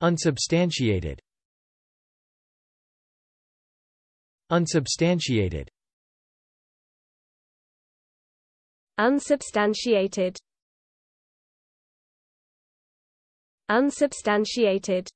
Unsubstantiated. Unsubstantiated. Unsubstantiated. Unsubstantiated.